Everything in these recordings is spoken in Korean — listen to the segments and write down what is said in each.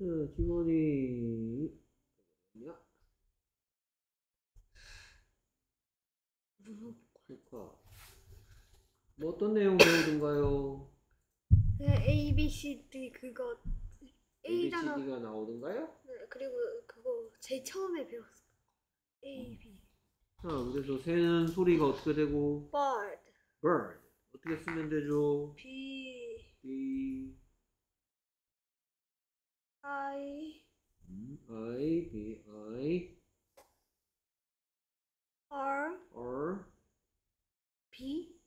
자, 지원이 뭐냐? 국화. 뭐 어떤 내용 배우던가요? 그 A B C D 그거 A 단어 ABCD가 나오던가요? 네, 그리고 그거 제일 처음에 배웠어. A B 자, 그래서 새는 소리가 어떻게 되고 bird bird 어떻게 쓰면 되죠? B B I 음, I B I R R B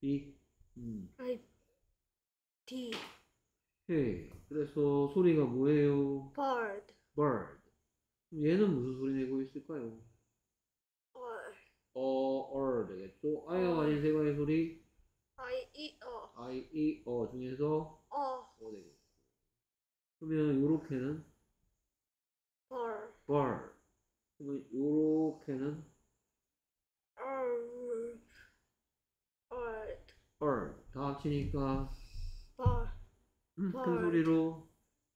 B 음. I D 오케이. 그래서 소리가 뭐예요? bird bird. 그럼 얘는 무슨 소리 내고 있을까요? R 어, or 되겠죠? I가 가진 세 가지 소리 I E O I, E, 어 중에서 O 어 되겠죠. 그러면 요렇게는 bird bird. 그러면 요렇게는 R bird bird. 다 합치니까 bird 음, 큰. 소리로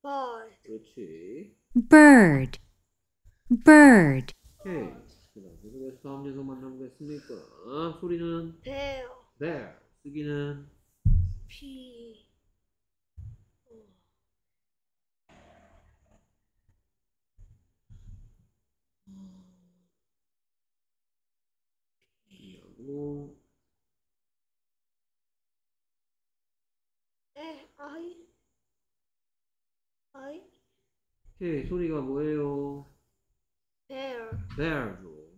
bird 그렇지. bird, bird, 오케이. 그 다음 계속해서 다음 녀석 만나보겠습니까? 아, 소리는 bear bear. 쓰기는 P B하고 E I I 오케이. 소리가 뭐예요? bear bear죠.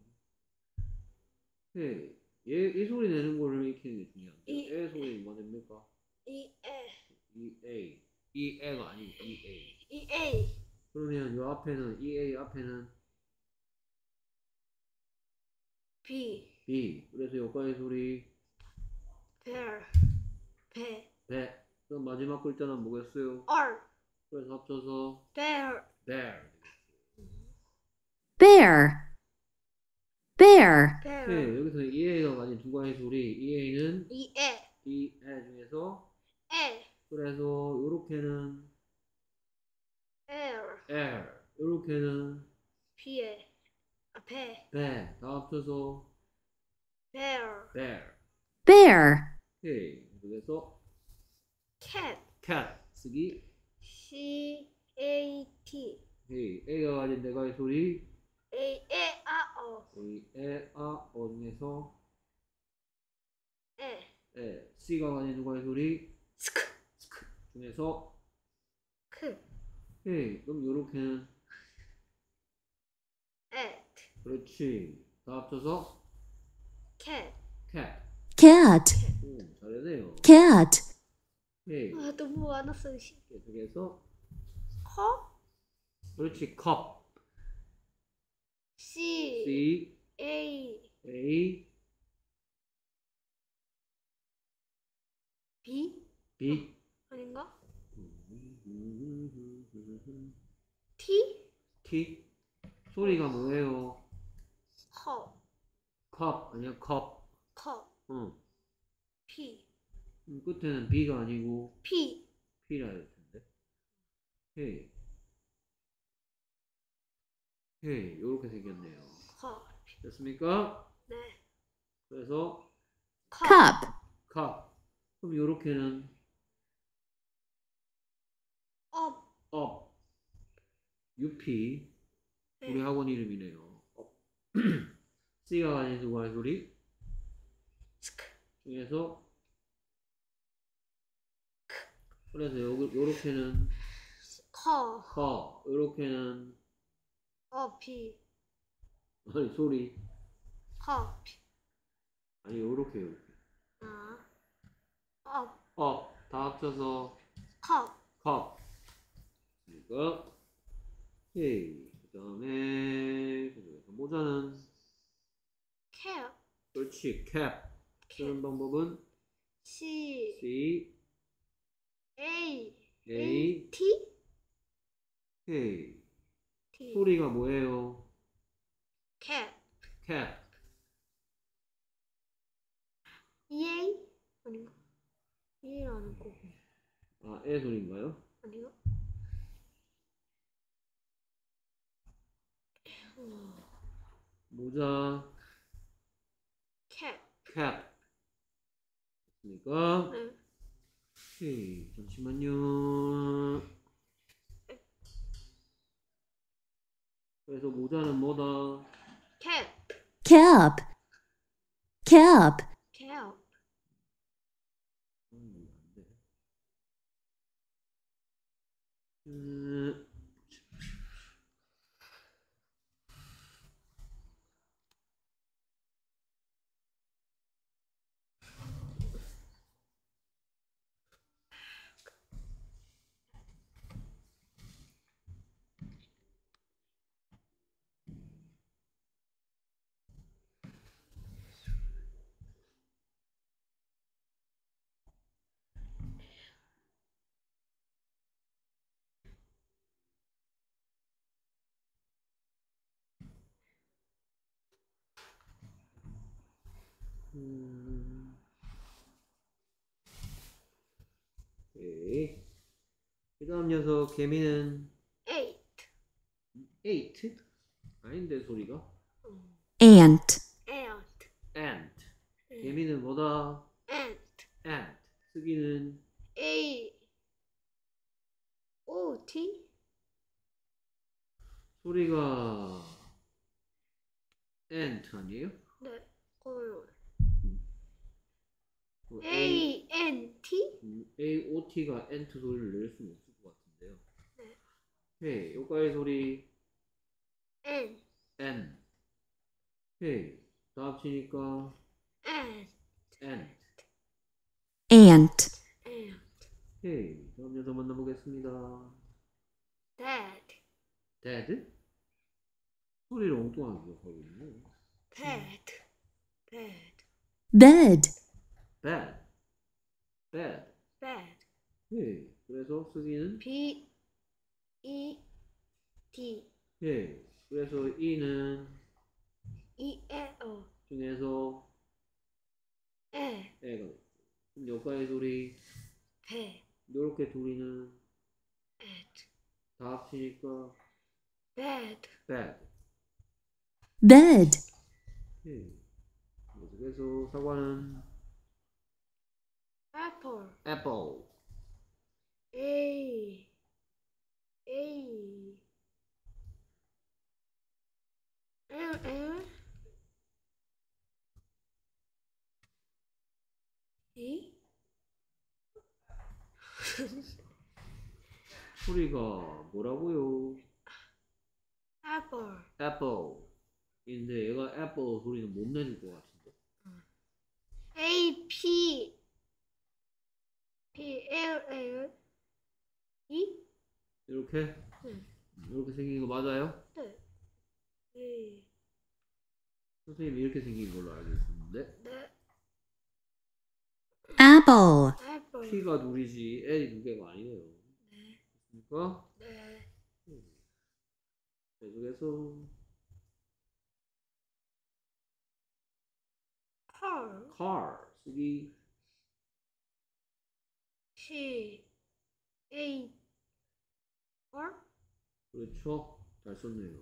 오케이. 얘, 이 소리 내는 거를 익히는 게 중요한데. 이- 애 소리 뭐 냅니까? E A E A. E A가 아니고 E A. E A 그러면 요 앞에는 A 앞에는 B B. 그래서 여기까지 소리 bear 배 배. 그럼 마지막 글자는 뭐겠어요? R 그래서 합쳐서 bear bear. bear, bear, bear 오케이. 여기서 E A가 가진 두 가지 소리. E A는 E A E A 중에서 A 그래서 요렇게는 air air. 요렇게는 B A 아, 배 배. 다 합쳐서 bear bear. bear, 오케이. 그래서 cat cat 쓰기. C A T 오케이. A가 가진 네 가지 소리. A A A O A, 에, 아, 어 중에서 A 에, C가 가진 두 가지 소리. 스크 스크 중에서 크 오케이. 그럼 요렇게는 at 그렇지. 다 합쳐서 cat cat. cat, 오, 잘하네요. cat, 오케이. 아 너무 많았어 씨. 계속해서 커 그렇지. cup. C C, A A, B B. 아닌가 T T. 소리가 뭐예요? 커 cup 아니야 cup. 커 응. P 음, 끝에는 B가 아니고 P P라 할 텐데. 오케이. 오케이. 요렇게 생겼네요. 커 됐습니까? 네 그래서 커 cup, cup. 그럼 요렇게는 up up. UP. 우리 네. 학원 이름이네요. up. C가 가진 두 가지 소리? 스크. 중에서 그래서 요, 요렇게는 커. 커. 요렇게는 어 P 아니 소리. 커 P 아니 요렇게 요렇게. 아. up up 다 합쳐서 커. cup. 그러니까 오케이. 그 다음에 모자는 그렇지. Cap. 쓰는 방법은 C. C. A. A. T? K. T. 소리가 뭐예요? cap. Cap. E A? 아닌가 E A 아니고 아, 애 소리인가요? 아닌가 모자 캡. 캡 됐습니까? 네. 오케이 잠시만요 그래서 모자는 뭐다? 캡. cap, cap, 캡. 음, 안 돼. 음, 음. 오케이. 그 다음 녀석 개미는 에잇. 8 아닌데 소리가 ant, 앤트. ant 개미는 뭐다 앤트. ant 쓰기는 A. O T. 소리가 ant 아니에요? 네. 그럼 그 A N T. 음, A O T가 ant 소리를 낼 수는 없을 것 같은데요. 네. 헤이 요까지 소리 N. N 헤이 다 합치니까 N. ant ant, N. 헤이 다음 녀석 만나보겠습니다. Dad. Dad 소리를 엉뚱하게 기억하고 있네. Dad. Dad. bed, Bad. Bad. Bad. 헤이 그래서 쓰기는? B E D 헤이 그래서 E는? E L O. 중에서 에 애가 있고. 그럼 여기까지 소리 배 요렇게 둘이는 at 다 합치니까 bed bad. Bed, 예. 그래서 사과는 apple apple A A L L E 소리가 뭐라고요? apple apple인데 얘가 apple 소리는 못 내줄 것 같은데 A P P L L E 이렇게 네. 이렇게 생긴 거 맞아요? 네. 네. 선생님이 이렇게 생긴 걸로 알고 있었는데 네. apple, apple P가 둘이지 L이 두 개가 아니에요 네. 그러니까 네. 계속해서 car car 쓰기 C A R 그렇죠 잘 썼네요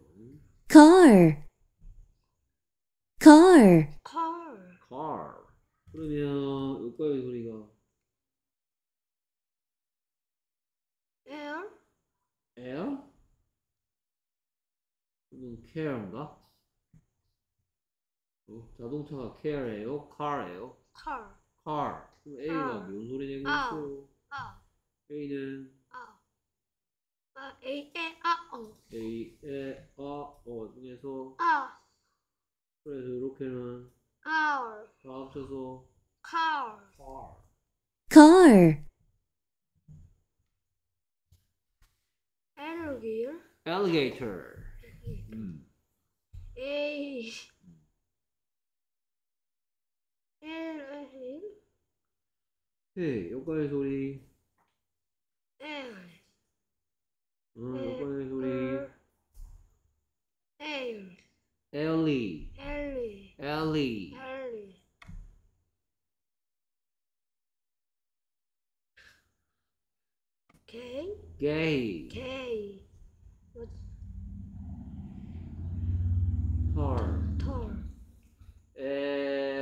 car, car, car car 그러면 여기까지 소리가 air air? 이건 care인가? 어, 자동차가 care예요? car예요? car car 그럼 A가 아. 뭔 소리 내고 아. 있어요? 아 A는 아아 A A A O A, 에, 아, 어 중에서 아 그래서 이렇게는 R 다 합쳐서 car car car, alligator alligator 음. A L L 헤이 요가의 소리 에휴 응 요가의 소리 에휴 엘리 엘리 엘리 엘리 게이 게이 게이 털 털. 엘리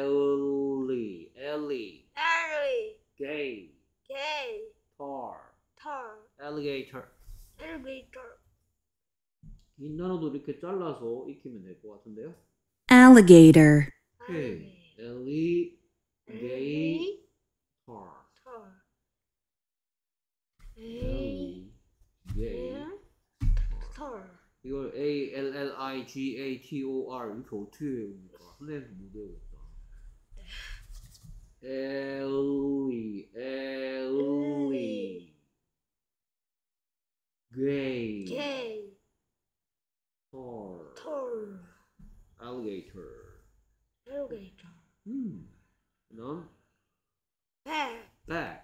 엘리 Gay. Gay. Tar. Tar. Alligator. Alligator. 이 이렇게 잘라서 익히면 될 것 같은데요. Alligator. Okay. Alligator. Tar. Alligator. 이걸 A L L I G A T O R 이렇게 어떻게 외웁니까? 선생님도 못 외워. 겠다. 엘리 엘리 게이 게이. 터 털. alligator 엘리베이터. 음 그다음 백. back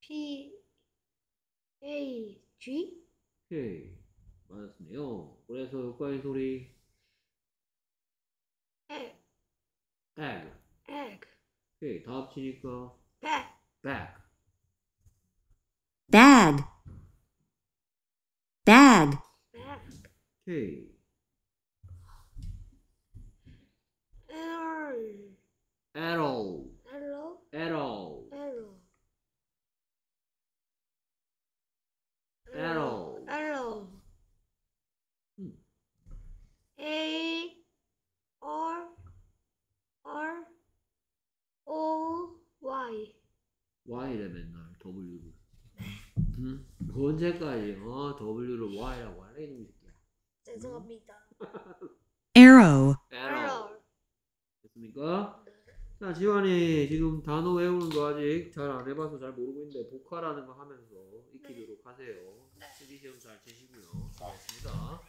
P A G. 오케이 맞았네요. 그래서 여기까지 소리 egg. egg egg. 오케이 다 합치니까 back. back bag, bag, back. 오케이 맨날 W를 응? 언제까지 어 W를 Y라고 할래 이놈 새끼야 죄송합니다. arrow, arrow 됐습니까? 자 지환이 지금 단어 외우는 거 아직 잘 안 해봐서 잘 모르고 있는데 복화라는 거 하면서 익히도록 하세요 네. 실기 시험 잘 치시고요 수고하셨습니다